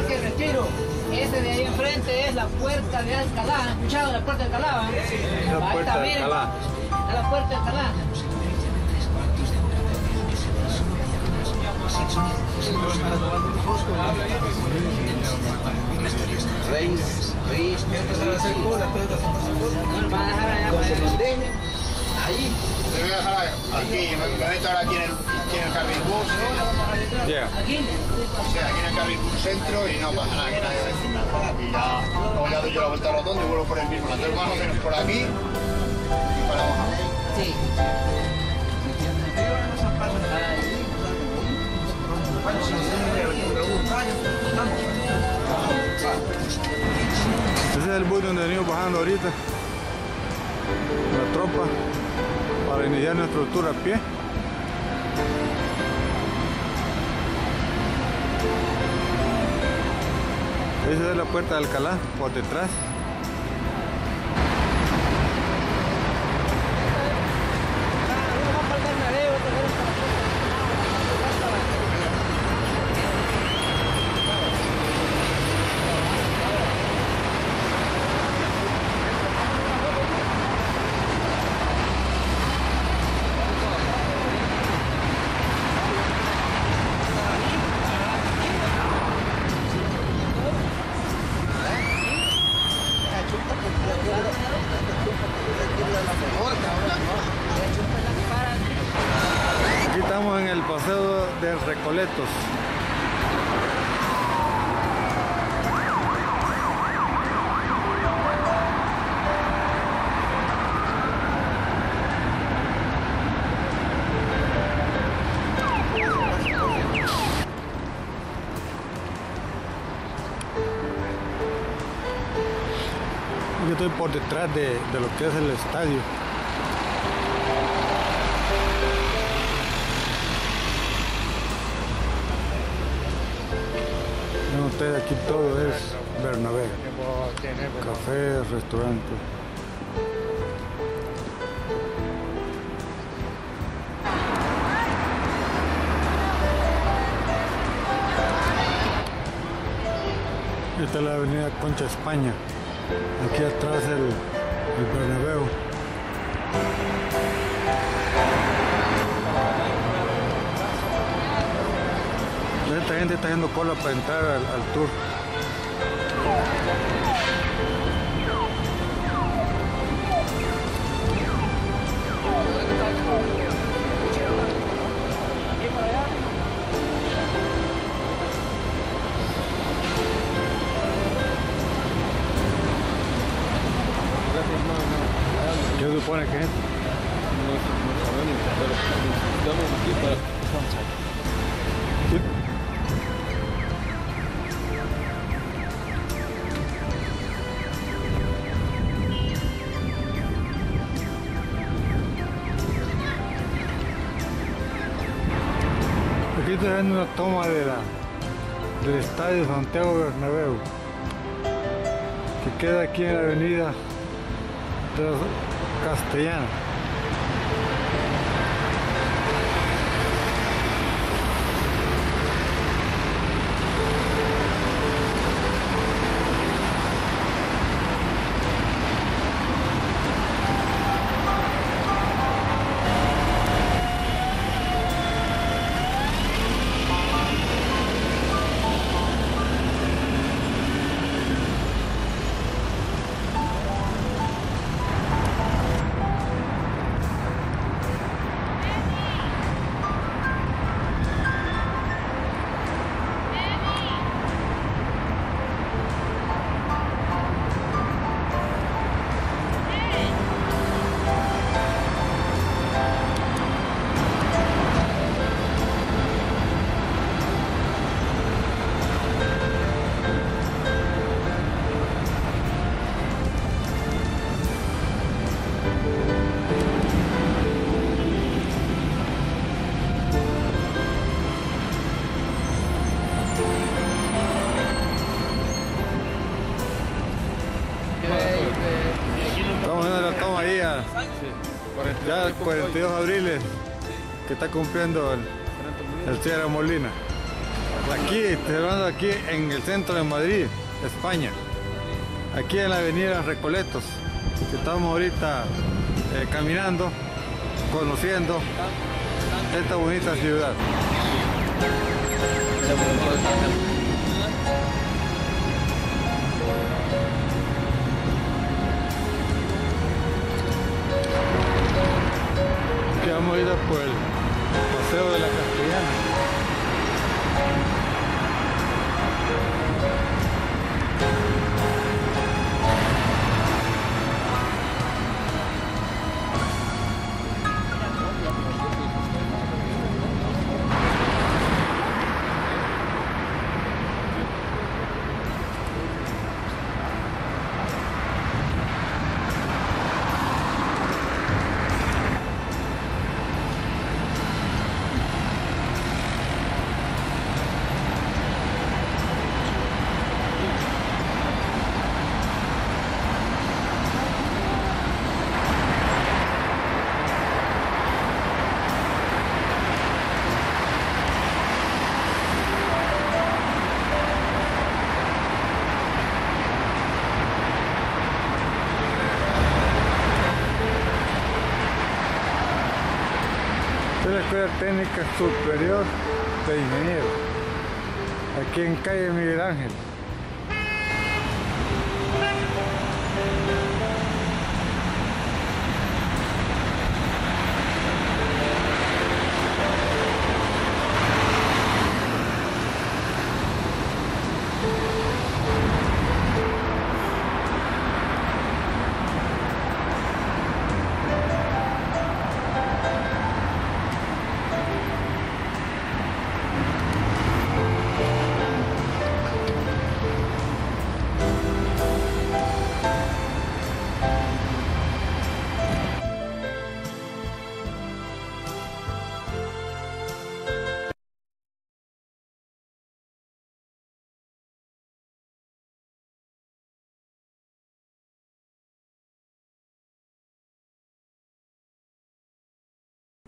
Parque Retiro. Ese de ahí enfrente es la puerta de Alcalá. ¿Han escuchado la puerta de Alcalá? va? La Ahí puerta de Alcalá. Está la puerta de Alcalá. Van a dejar allá para allá. Ahí. Te voy a dejar aquí, me meto ahora aquí en el, aquí en el Carril Aquí. o sea, aquí en el Carril Bus Centro y no pasa nada, aquí nadie va. Y ya, luego ya doy yo la vuelta rotonda y vuelvo por el mismo. Entonces más o menos por aquí y paramos aquí. Sí. Ese es el bus donde venimos bajando ahorita. La tropa para iniciar nuestro tour a pie. Esa es la puerta de Alcalá, por detrás. Yo estoy por detrás de, lo que es el estadio. No, usted aquí todo es Bernabé. Café, restaurante. Esta es la avenida Concha España. Aquí atrás el, el Bernabéu. Esta gente está haciendo cola para entrar al, al tour. Supone que es? Sí. Aquí estoy haciendo una toma de la, del estadio Santiago Bernabéu, que queda aquí en la avenida Castellana. Ya 42 abriles que está cumpliendo el, el Sierra Molina. Aquí, hablando aquí en el centro de Madrid, España. Aquí en la avenida Recoletos. que Estamos ahorita eh, caminando, conociendo esta bonita ciudad. Vamos a por el paseo de la Castellana. Técnica Superior de Ingenieros, aquí en calle Miguel Ángel.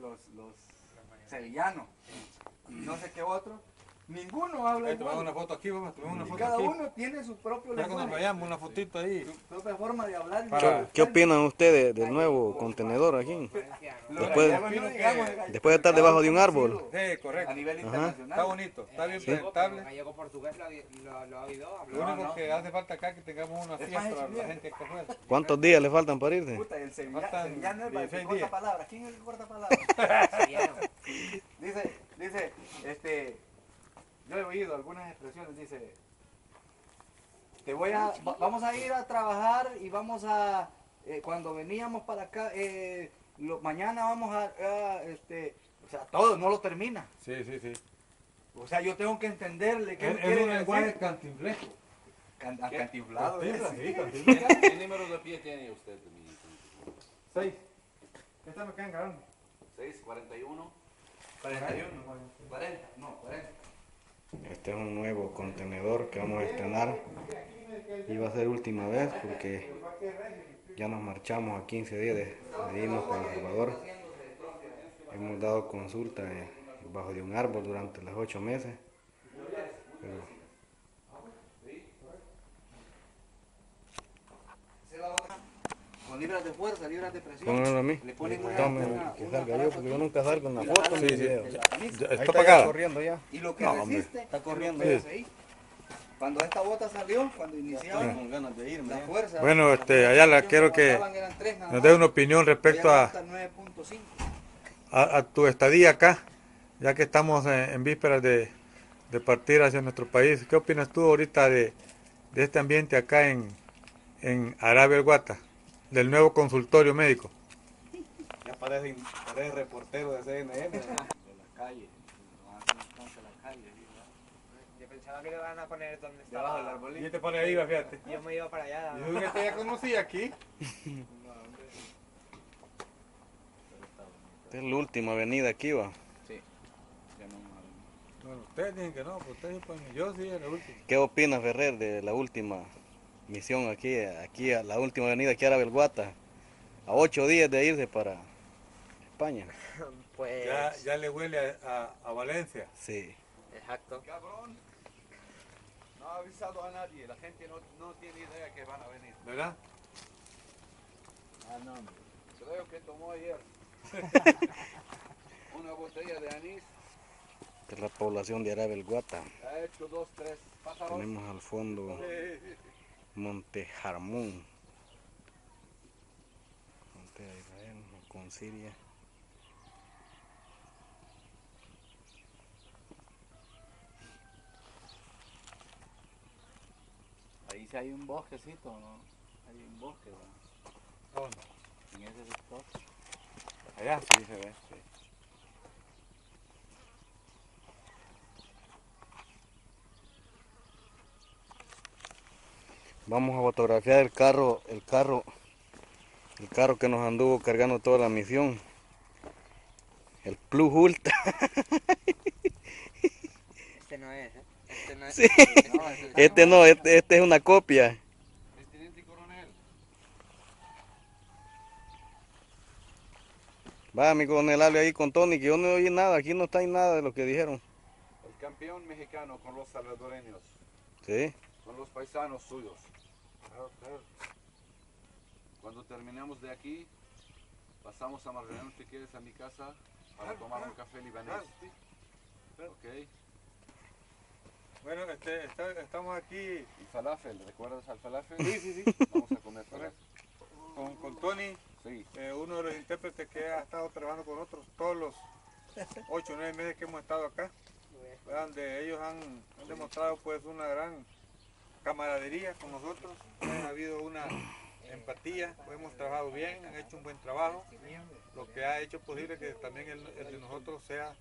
Los, los sevillanos. Y no sé qué otro, ninguno habla Ahí tomamos igual. una foto aquí, vamos, tomamos una Y foto cada aquí. uno tiene su propio Ya cuando lenguaje, vayamos, una fotito ahí. su propia forma de hablar. Para- ¿Qué opinan ustedes del nuevo contenedor aquí? Después- de gallo- después de estar debajo de un árbol. Sí, a correcto. nivel Ajá. internacional. Está bonito, está bien presentable. Gallego portugués lo, ha oído Lo único que hace falta acá es que tengamos una Es fiesta para la gente que afuera. ¿Cuántos días le faltan para irse? Puta, el sevillano es el que 16 corta días. palabras. ¿Quién es el corta palabras? Dice, dice, este, yo he oído algunas expresiones, dice, te voy a, va- vamos a ir a trabajar y vamos a, eh, cuando veníamos para acá, eh, lo- mañana vamos a, a, este, o sea, todo, no lo termina. Sí, sí, sí. O sea, yo tengo que entenderle qué Es, es un lenguaje decir. cantinflesco. Can- ¿eh? sí, cantinflas. ¿Qué número de pie tiene usted, mi Seis. Esta me quedan grabando. 6, 41, 41, 40, no, 40. Este es un nuevo contenedor que vamos a estrenar. Y va a ser última vez porque ya nos marchamos a 15 días de, irnos para El Salvador. Hemos dado consulta eh, bajo de un árbol durante los ocho meses. Pero Con libras de fuerza, libras de presión. pónganlo a mí. Le ponen una- una- que una salga yo porque yo nunca salgo en la foto video. Ya, Ahí Está ya apagada. corriendo ya. Y lo que No, hombre, resiste, está corriendo. ahí. Cuando esta bota salió, cuando iniciaba, con ganas de irme. la ya. fuerza. Bueno, la este, allá la que quiero que Nos dé una opinión respecto ya a, aguantan 9.5. a, a tu estadía acá, ya que estamos en, en vísperas de, de partir hacia nuestro país. ¿Qué opinas tú ahorita de, de este ambiente acá en, en Arabia el Guata, del nuevo consultorio médico? Ya parece, parece reportero de CNN. De la calle. la calle. Yo pensaba que le van a poner donde Debajo del estaba. arbolito. Y te pone ahí, fíjate. Yo me iba para allá. Yo que te ya conocí aquí. Esta es la última avenida aquí, va. Bueno, ustedes dicen que no, pues ustedes ponen, yo sí, en el último. ¿Qué opinas, Ferrer, de la última misión aquí, aquí a la última avenida aquí a Arabia el Guata? a ocho días de irse para España. Pues. Ya, ya le huele a, a- a Valencia. Sí. Exacto. Cabrón. No ha avisado a nadie. La gente no, no tiene idea que van a venir. ¿Verdad? Ah, no. Creo que tomó ayer. Una botella de anís. Esta es la población de Arabia el Guata. Ha hecho dos, tres pájaros. Tenemos al fondo Monte Jarmón. Monte de Israel, con Siria. Ahí sí hay un bosquecito, ¿no? Hay un bosque, ¿no? ¿Dónde? En ese sector. Allá. Sí se ve, sí. Vamos a fotografiar el carro, el carro, el carro que nos anduvo cargando toda la misión. El Plus Ultra. Este no es, ¿eh? Este no es. Sí. Este no, este, este es una copia. Es teniente coronel. Va, mi coronel, hable ahí con Tony, que yo no oí nada. Aquí no está ahí nada de lo que dijeron. El campeón mexicano con los salvadoreños. Sí. Con los paisanos suyos. Cuando terminemos de aquí, pasamos a Marlene, si quieres, a mi casa para tomar un café libanés. ¿Ok? Bueno, este, está- estamos aquí Y falafel, ¿recuerdas al falafel? Sí, sí, sí. Vamos a comer falafel. con, con Tony, Sí. eh, uno de los intérpretes que ha estado trabajando con nosotros todos los 8 o 9 meses que hemos estado acá, donde ellos han, han demostrado pues una gran camaradería con nosotros, ha habido una empatía, pues, hemos trabajado bien, han hecho un buen trabajo, lo que ha hecho posible que también el, el de nosotros sea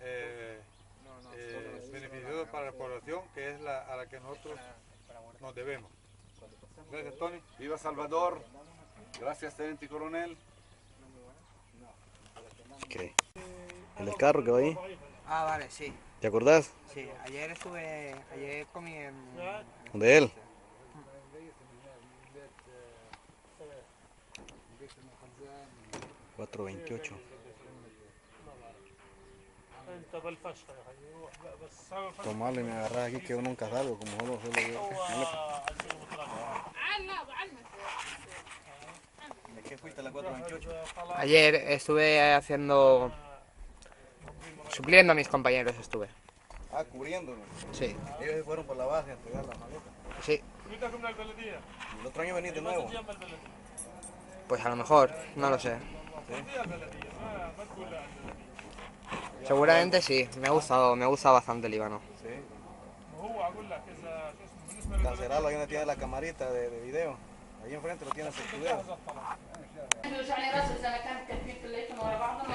eh, eh, beneficioso para la población, que es la, a la que nosotros nos debemos. Gracias, Tony. Viva Salvador. Gracias, teniente coronel. Ok. El del carro que va ahí. Ah, vale, sí. ¿Te acordás? Sí, ayer estuve. Ayer comí en. De él. Cuatro veintiocho. Tomarle me agarras aquí que yo nunca salgo como solo solo yo. ¿De qué fuiste a la 428? Ayer estuve haciendo. Supliendo a mis compañeros estuve. Ah, cubriéndonos. Sí, Ellos se fueron por la base a entregar la maleta. sí. ¿Y el otro año venís de nuevo? Pues a lo mejor, no lo sé. Seguramente sí, me ha gustado, me gusta bastante el Líbano. Sí. Cancelarlo, ahí donde tiene la camarita de, de video. Ahí enfrente lo tiene su اذا كانت كليتهم ورا بعضهم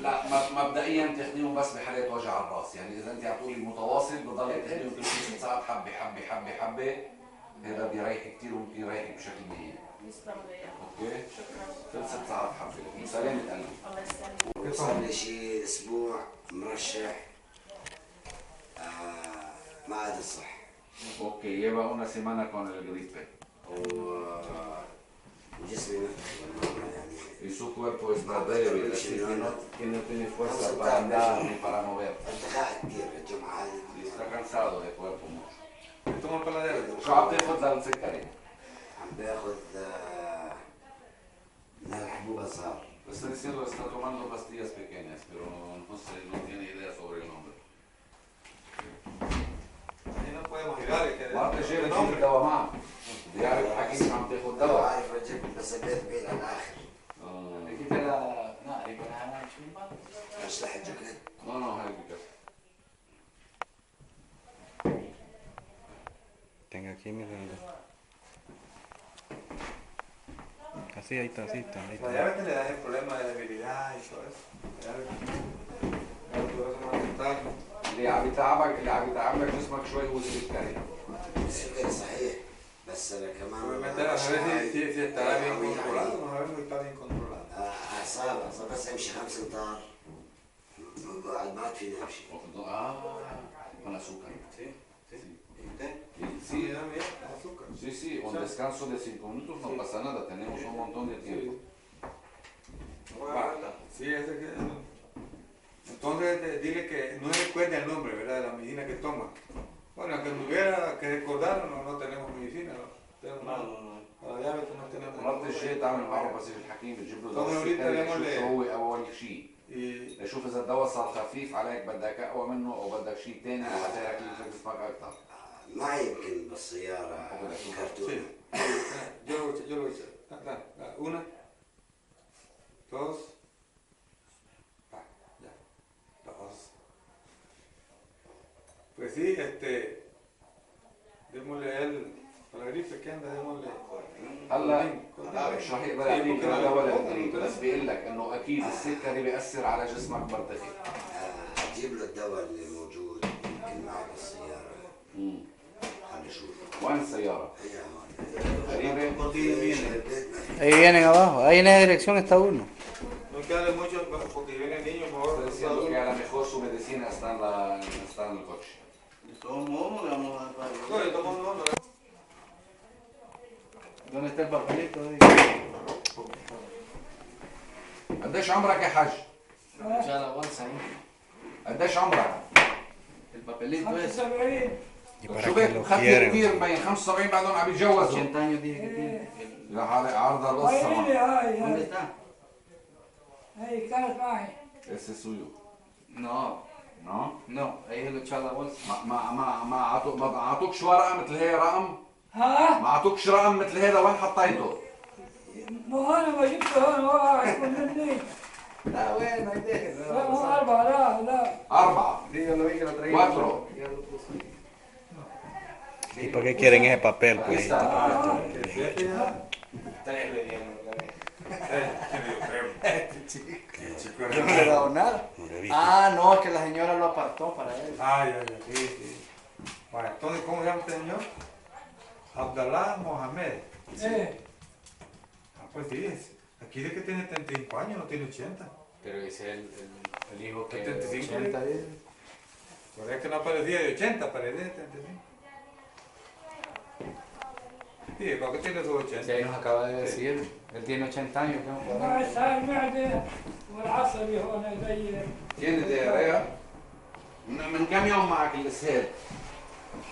لا مبدئيا تاخديهم بس بحالات وجع الرأس. يعني إذا أنت عم متواصل بضل تاخديهم كل ست ساعات حبه حبه حبه حبه هذا بيريحك كثير وممكن يريحك بشكل مهين. أوكي؟ شكرا. كل ست ساعات حبه سلامة قلبي. الله يسلمك. صار لي شيء أسبوع مرشح. آه ما عاد صح أوكي يبقى una سيمانا كون الجريبة. y su cuerpo está débil así que no, que no tiene fuerza para andar ni para mover ارتخاء كثير الجمعة هذه y está cansado de cuerpo mucho Toma para la شو عم تاخذ للسكري عم باخذ آه من الحبوب صار Le estoy diciendo que está tomando pastillas pequeñas, pero no, no sé, no tiene idea sobre el nombre. Ahí no podemos ayudarle. que- وانت شايف تجيب الدواء معك بيعرف حكيم عم تاخذ لو دواء عارف رجب بس البيت بعيد على الاخر مش لحد جوكر No, no, هاي بكفي Tenga aquí mi reloj. Así, ahí está, así está, ahí La está. diabetes le da el problema de debilidad y todo eso. Diabetes. Todo eso más mental. اللي عم يتعبك اللي عم يتعبك جسمك شوي هو السكري السكري صحيح بس انا كمان Obviamente a saber si, si, si estará bien controlado, no sabemos si está bien controlado. آه، اعصاب اعصاب بس امشي خمس امتار بعد ما عاد فيني امشي اه ولا سكر Sí, sí. ¿Y usted? Y Sí, sí, sí, un descanso de 5 minutos no pasa nada, tenemos un montón de tiempo. Va, Sí, ese que... Entonces de- dile que no recuerde el nombre, ¿verdad? De la medicina que toma. Bueno, aunque me hubiera que recordar, no, no tenemos medicina, ¿no? Para diabetes no tenemos مرات الجاي تعمل معه بس الحكيم بتجيب له دواء؟ هو اول شيء Y يشوف اذا الدواء صار خفيف عليك بدك اقوى منه أو بدك شيء ثاني لحتى ياكل جسمك أكثر ما يمكن بالسيارة sí. كرتون Yo lo voy a echar, Pues sí, este, démosle a él, para la gripe que anda, démosle. هلا Coldin. مش رح يقدر Sí, يعطيك porque no- دواء للغريب بس بيقول لك انه اكيد السكري بياثر على جسمك مرتخي آه، جيب له الدواء اللي موجود يمكن معه بالسيارة خلي نشوف وين السياره؟ هي هون قريبه Ahí vienen abajo, ahí en esa dirección está uno. No hay que darle mucho porque viene el niño, mejor. Estoy diciendo que a lo mejor su medicina está en, la, está en el coche. ¿Dónde está el papelito? قديش عمرك يا حاج؟ ان شاء الله 91 قديش عمرك؟ البابيليت 75 شو بك خط كثير بين 75 بعدهم عم يتجوزوا لا دي كثير عارضه القصة هاي هاي. هاي كانت معي. إيه، اس سويو نعم. نعم. نو نو هي اللي تشالا ولس ما ما ما عطو ما عطوكش ورقة مثل هي رقم؟ ها؟ ما عطوكش رقم مثل هذا وين حطيته؟ ما أنا ما جبته أنا واحد مني. لا وين؟ هيداك أربعة لا لا. أربعة. cuatro ¿Y por qué quieren ese papel? Pues, Ahí está. Ah, que fíjate ya. Tres le dieron. este chico. Chico no le he dado. Ah, no, que la señora lo apartó para él. Ah, ya, ya. Sí, sí. Bueno, entonces, ¿cómo se llama este señor? Abdallah Mohamed. Sí. Eh. Ah, pues sí, aquí de que tiene 35 años, no tiene 80. Pero dice el, el, el hijo que... 75 80 dice. Por eso que no parecía de 80, parecía de 75. Sí, ¿por qué tiene sus 80? Sí, ahí nos acaba de decir. Él tiene 80 años. ¿no? ما يسهل المعده والعصبي هون زي tiene diarrea. من من كم يوم معك الإسهال؟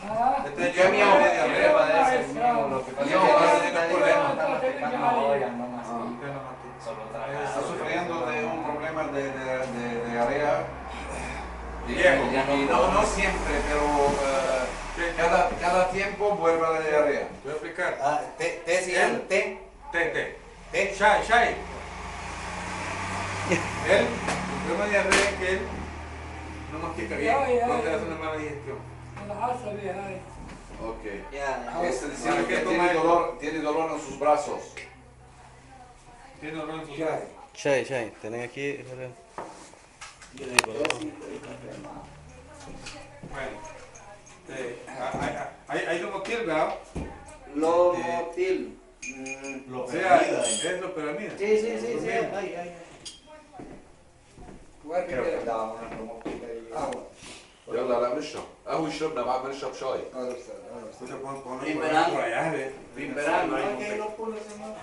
ها Este ¿Qué año miedo? tiene diarrea, Yo- parece. Ese mismo, lo que pasa Yo- es que yo- está yo- diciendo, yo- está yo- masticando, yo- oigan, no más. Que no mate. Solo Está traga. sufriendo de un problema de, de, de, de diarrea. Y, Viejo. y- y no, no siempre, pero eh, Cada, cada tiempo vuelve a la diarrea. Voy a explicar. Ah, te, te, el, te. Te, te. Te. Shai, shai. Él, el problema de diarrea que él no mastica bien. Entonces hace una mala digestión. Ok. Yeah. Este diciendo que tiene dolor, tiene dolor en sus brazos. Tiene dolor en sus brazos. Shai, shai. Tienen aquí. Bueno eh, hay, hay, hay lomotil, ¿verdad? Lomotil. Mm, O sea, es loperamida. Sí, sí, sí, sí. Ay, ay, ay. Igual que Creo que le dábamos una lomotil ahí. Agua. يلا لا بنشرب قهوة شربنا بعد ما نشرب شاي Escucha, pon, pon, En pon verano. por allá, ve. En verano, Hay ¿no? un Que pe- lo pulo, señor.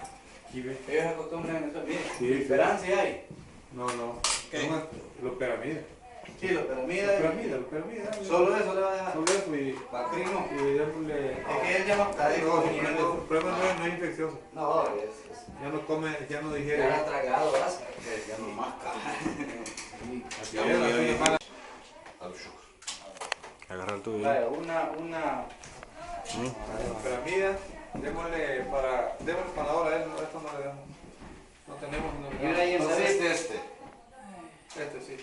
Aquí, ve. Ellos acostumbran eso. Mire, Sí, en verano sí hay. No, no. ¿Qué? Toma Loperamida. Sí, lo permite. Lo permite, lo permite. Solo eso le va a dejar. Solo eso y. Bacrino. Y le... Es que él ya no está ahí. No, el problema no es, no es infeccioso. No, es, es. Ya no come, ya no digiere. Ya ha tragado, ¿verdad? Ya no masca. Así es. Agarra el tuyo. Vale, una, una. Piramida, démosle para. Démosle para ahora, esto no le damos. No tenemos. No, y ahora ya este, este. Este sí.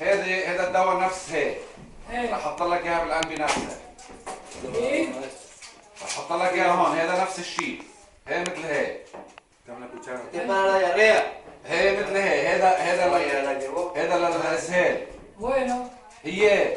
هذه هذا الدواء نفس هي إيه. راح أحط لك إياها بالآن نفسها إيه؟ راح أحط لك إياها هون. هذا نفس الشيء. هي مثل هي. هي مثل هي. هذا هذا هذا للغسال وينه؟ هي.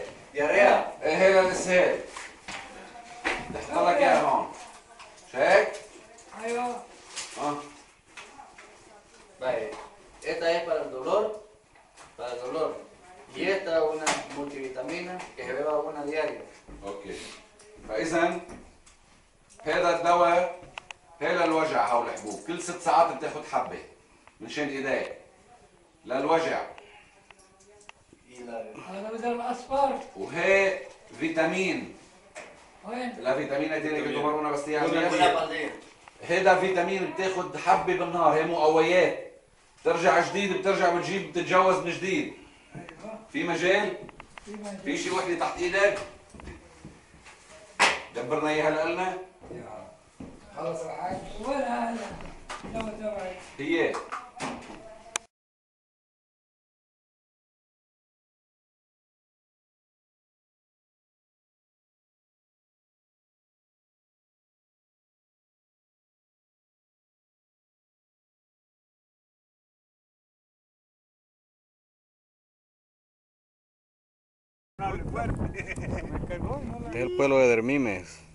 حبه بالنهار هي مقويات ترجع جديد بترجع بتجيب بتتجوز من جديد. في مجال؟ في شي وحدة تحت إيدك؟ دبرنا إياها لنا خلص الحاج Es el pueblo de Dermimes.